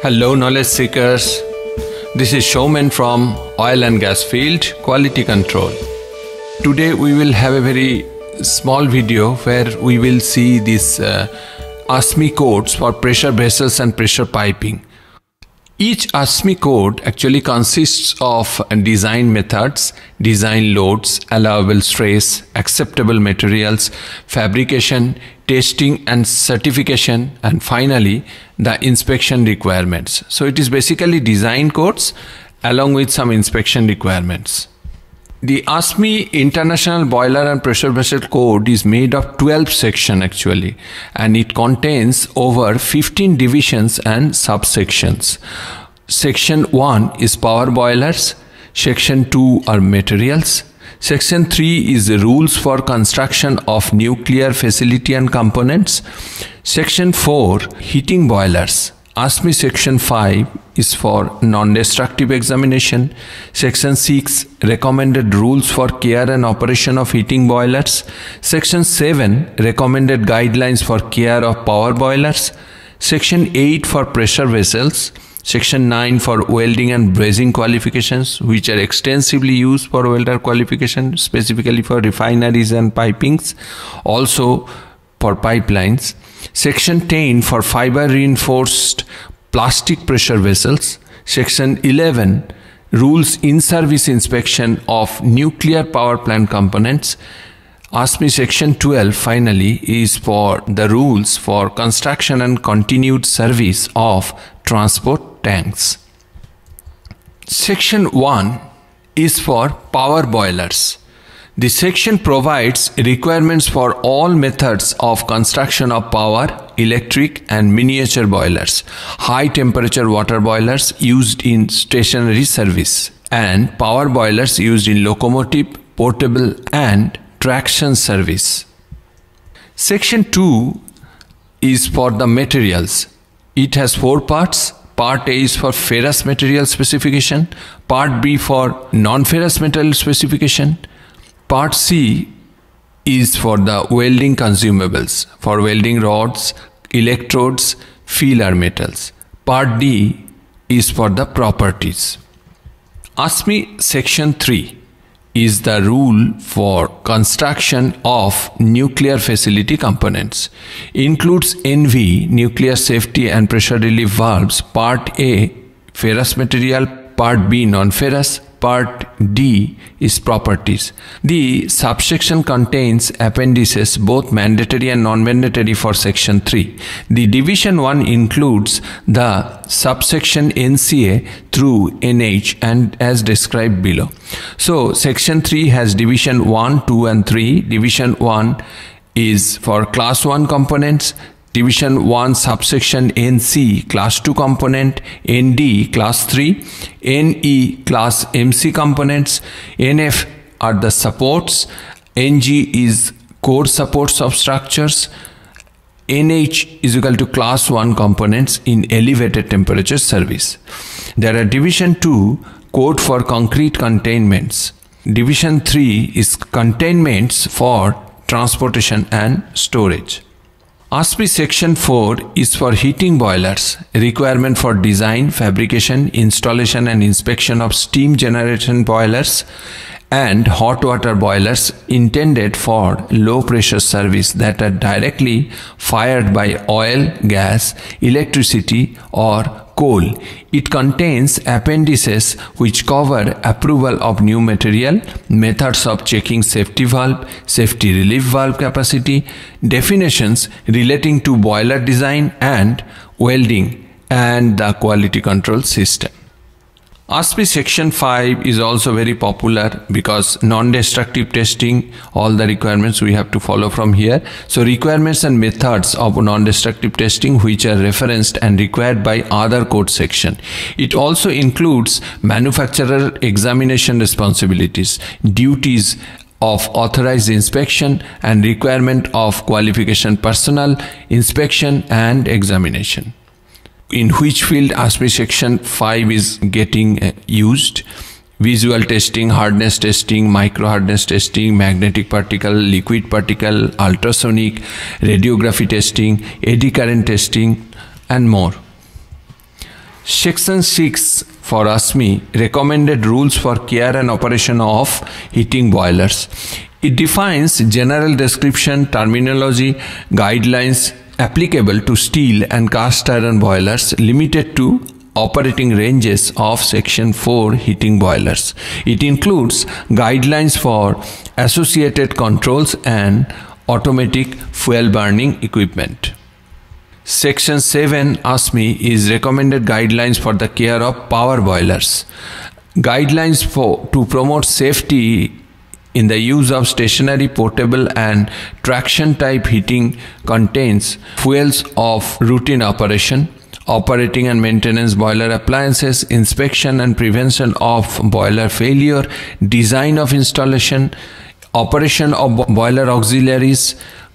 Hello, knowledge seekers. This is Showman from Oil and Gas Field Quality Control. Today we will have a very small video where we will see these uh, ASME codes for pressure vessels and pressure piping. Each ASME code actually consists of design methods, design loads, allowable stress, acceptable materials, fabrication, testing and certification, and finally the inspection requirements. So it is basically design codes along with some inspection requirements. The ASME International Boiler and Pressure Vessel Code is made of 12 sections actually and it contains over 15 divisions and subsections. Section 1 is power boilers, section 2 are materials, section 3 is the rules for construction of nuclear facility and components, section 4 heating boilers, ASME section 5 is for non-destructive examination. Section 6 recommended rules for care and operation of heating boilers. Section 7 recommended guidelines for care of power boilers. Section 8 for pressure vessels. Section 9 for welding and brazing qualifications which are extensively used for welder qualification specifically for refineries and pipings. Also for pipelines. Section 10 for fiber reinforced plastic pressure vessels. Section 11 rules in service inspection of nuclear power plant components. ASME section 12 finally is for the rules for construction and continued service of transport tanks. Section 1 is for power boilers. The section provides requirements for all methods of construction of power, electric and miniature boilers, high temperature water boilers used in stationary service, and power boilers used in locomotive, portable and traction service. Section 2 is for the materials. It has four parts. Part A is for ferrous material specification, Part B for non-ferrous material specification, Part C is for the welding consumables, for welding rods, electrodes, filler metals. Part D is for the properties. ASME Section 3 is the rule for construction of nuclear facility components. Includes NV, nuclear safety and pressure relief valves, Part A, ferrous material, Part B, non-ferrous, Part D is properties. The subsection contains appendices both mandatory and non-mandatory for section 3. The division 1 includes the subsection NCA through NH and as described below. So section 3 has division 1, 2 and 3. Division 1 is for class 1 components division 1 subsection NC class 2 component, ND class 3, NE class MC components, NF are the supports, NG is core supports of structures, NH is equal to class 1 components in elevated temperature service. There are division 2 code for concrete containments. Division 3 is containments for transportation and storage. ASME Section 4 is for heating boilers, requirement for design, fabrication, installation and inspection of steam generation boilers and hot water boilers intended for low pressure service that are directly fired by oil, gas, electricity or coal. It contains appendices which cover approval of new material, methods of checking safety valve, safety relief valve capacity, definitions relating to boiler design and welding and the quality control system. ASME section 5 is also very popular because non-destructive testing, all the requirements we have to follow from here. So requirements and methods of non-destructive testing which are referenced and required by other code section. It also includes manufacturer examination responsibilities, duties of authorized inspection and requirement of qualification personnel, inspection and examination in which field ASME section 5 is getting uh, used visual testing hardness testing micro hardness testing magnetic particle liquid particle ultrasonic radiography testing eddy current testing and more Section 6 for ASME recommended rules for care and operation of heating boilers. It defines general description, terminology, guidelines applicable to steel and cast iron boilers limited to operating ranges of section 4 heating boilers. It includes guidelines for associated controls and automatic fuel burning equipment. Section 7 ASME is recommended guidelines for the care of power boilers. Guidelines for to promote safety in the use of stationary portable and traction type heating contains fuels of routine operation operating and maintenance boiler appliances inspection and prevention of boiler failure design of installation operation of boiler auxiliaries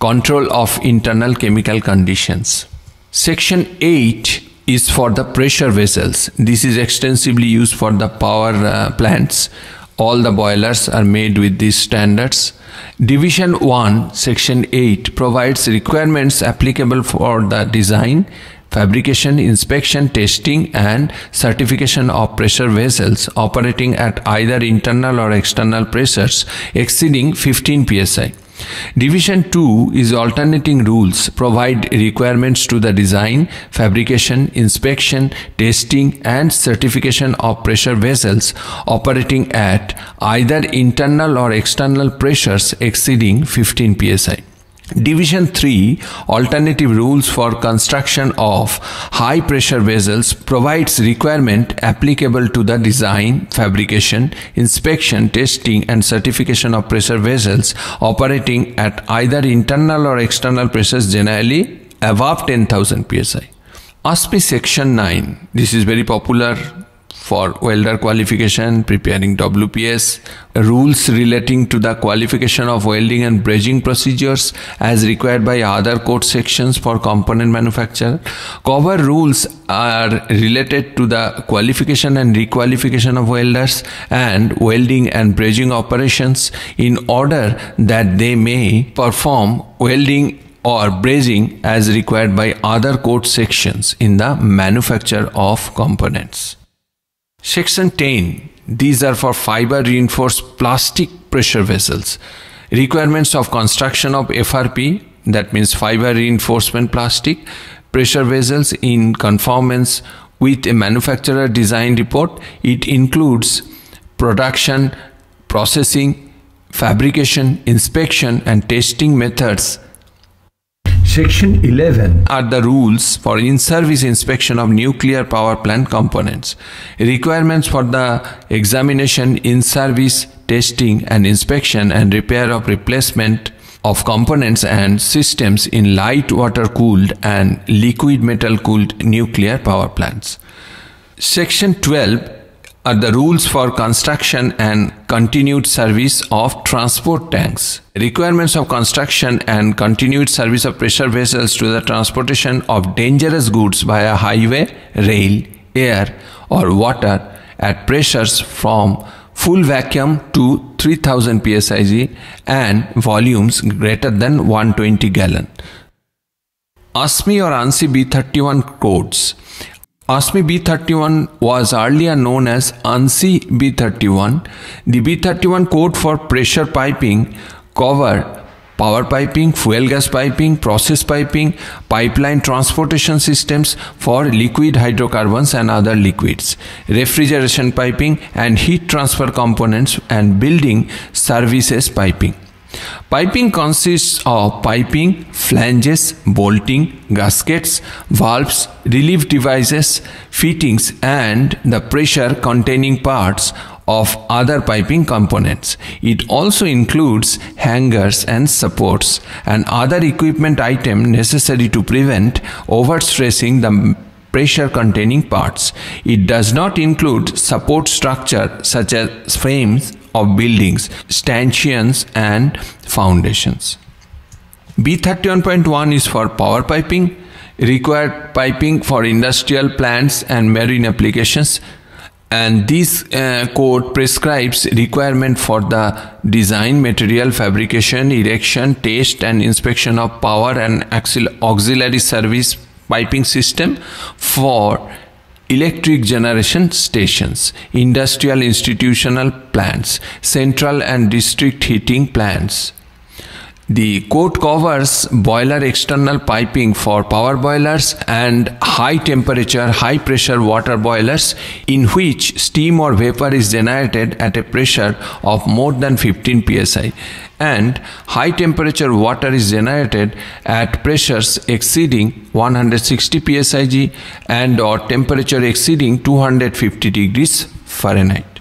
control of internal chemical conditions Section 8 is for the pressure vessels. This is extensively used for the power uh, plants. All the boilers are made with these standards. Division 1, Section 8 provides requirements applicable for the design, fabrication, inspection, testing, and certification of pressure vessels operating at either internal or external pressures exceeding 15 psi. Division 2 is alternating rules provide requirements to the design, fabrication, inspection, testing and certification of pressure vessels operating at either internal or external pressures exceeding 15 psi. Division 3 Alternative Rules for Construction of High Pressure Vessels provides requirement applicable to the design, fabrication, inspection, testing and certification of pressure vessels operating at either internal or external pressures generally above 10,000 psi. ASME Section 9 This is very popular for welder qualification, preparing WPS, rules relating to the qualification of welding and brazing procedures as required by other code sections for component manufacture. Cover rules are related to the qualification and requalification of welders and welding and brazing operations in order that they may perform welding or brazing as required by other code sections in the manufacture of components. Section 10 These are for fiber reinforced plastic pressure vessels. Requirements of construction of FRP, that means fiber reinforcement plastic, pressure vessels in conformance with a manufacturer design report. It includes production, processing, fabrication, inspection, and testing methods Section 11 are the rules for in-service inspection of nuclear power plant components. Requirements for the examination, in-service, testing and inspection and repair of replacement of components and systems in light water cooled and liquid metal cooled nuclear power plants. Section 12 are the rules for construction and continued service of transport tanks. Requirements of construction and continued service of pressure vessels to the transportation of dangerous goods via highway, rail, air or water at pressures from full vacuum to 3000 psig and volumes greater than 120 gallon. ASME or ANSI B31 codes ASME B31 was earlier known as ANSI B31. The B31 code for pressure piping cover power piping, fuel gas piping, process piping, pipeline transportation systems for liquid hydrocarbons and other liquids, refrigeration piping and heat transfer components and building services piping. Piping consists of piping, flanges, bolting, gaskets, valves, relief devices, fittings and the pressure containing parts of other piping components. It also includes hangers and supports and other equipment item necessary to prevent overstressing the pressure containing parts. It does not include support structure such as frames of buildings, stanchions and foundations. B31.1 is for power piping, required piping for industrial plants and marine applications and this uh, code prescribes requirement for the design material fabrication erection test and inspection of power and auxiliary service piping system for electric generation stations, industrial institutional plants, central and district heating plants, the code covers boiler external piping for power boilers and high temperature, high pressure water boilers in which steam or vapor is generated at a pressure of more than 15 psi and high temperature water is generated at pressures exceeding 160 psig and or temperature exceeding 250 degrees Fahrenheit.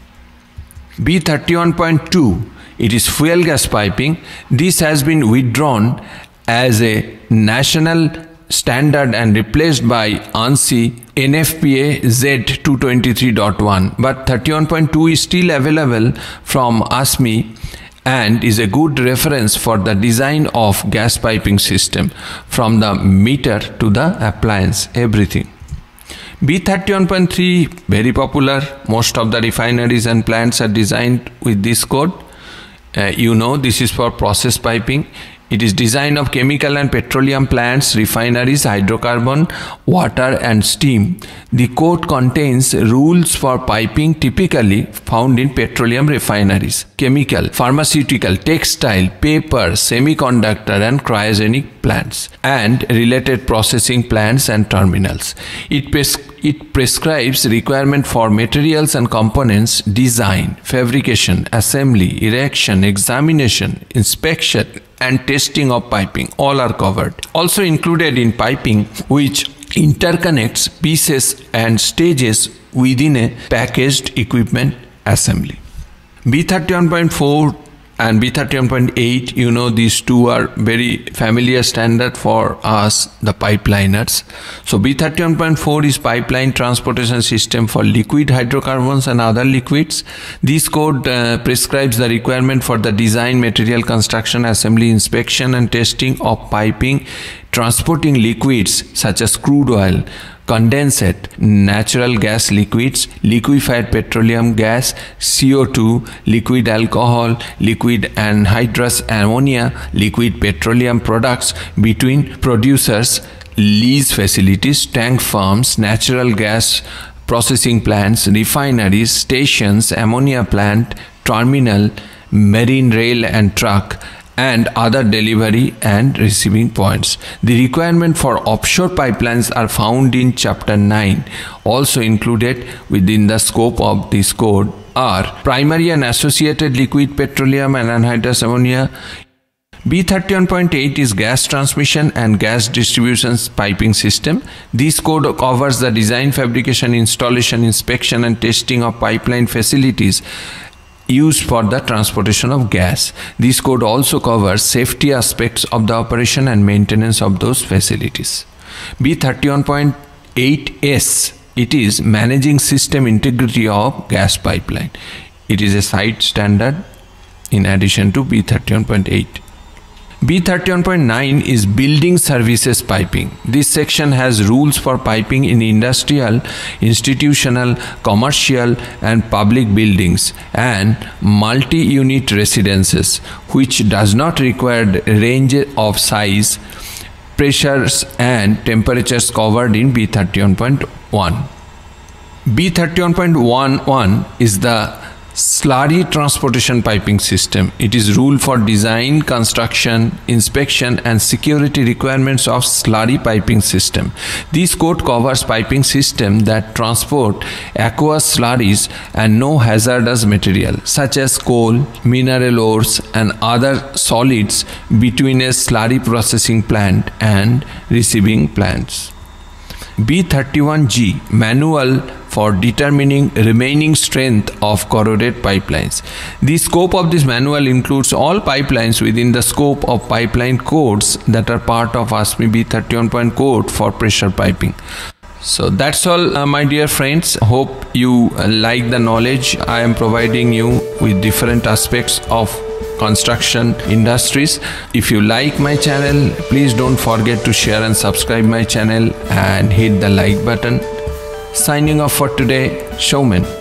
B31.2 it is fuel gas piping. This has been withdrawn as a national standard and replaced by ANSI NFPA Z223.1 B31.2 is still available from ASME and is a good reference for the design of gas piping system from the meter to the appliance everything. B31.3 very popular. Most of the refineries and plants are designed with this code. Uh, you know this is for process piping it is design of chemical and petroleum plants, refineries, hydrocarbon, water and steam. The code contains rules for piping typically found in petroleum refineries, chemical, pharmaceutical, textile, paper, semiconductor and cryogenic plants and related processing plants and terminals. It, it prescribes requirement for materials and components design, fabrication, assembly, erection, examination, inspection, and testing of piping. All are covered. Also included in piping which interconnects pieces and stages within a packaged equipment assembly. B31.4 and B31.8 you know these two are very familiar standard for us the pipeliners. So B31.4 is pipeline transportation system for liquid hydrocarbons and other liquids. This code uh, prescribes the requirement for the design material construction assembly inspection and testing of piping transporting liquids such as crude oil condensate, natural gas liquids, liquefied petroleum gas, CO2, liquid alcohol, liquid anhydrous ammonia, liquid petroleum products between producers, lease facilities, tank farms, natural gas processing plants, refineries, stations, ammonia plant, terminal, marine rail and truck, and other delivery and receiving points. The requirement for offshore pipelines are found in chapter 9. Also included within the scope of this code are primary and associated liquid petroleum and anhydrous ammonia B31.8 is gas transmission and gas distribution piping system. This code covers the design, fabrication, installation, inspection and testing of pipeline facilities used for the transportation of gas. This code also covers safety aspects of the operation and maintenance of those facilities. B31.8S it is managing system integrity of gas pipeline. It is a site standard in addition to B31.8. B31.9 is building services piping. This section has rules for piping in industrial, institutional, commercial and public buildings and multi-unit residences which does not require range of size, pressures and temperatures covered in B31.1. B31.11 is the slurry transportation piping system. It is rule for design construction inspection and security requirements of slurry piping system. This code covers piping system that transport aqueous slurries and no hazardous material such as coal mineral ores and other solids between a slurry processing plant and receiving plants B31G manual for determining remaining strength of corroded pipelines. The scope of this manual includes all pipelines within the scope of pipeline codes that are part of ASME B31 point code for pressure piping. So that's all, uh, my dear friends. Hope you uh, like the knowledge I am providing you with different aspects of construction industries. If you like my channel, please don't forget to share and subscribe my channel and hit the like button. Signing off for today, Showman.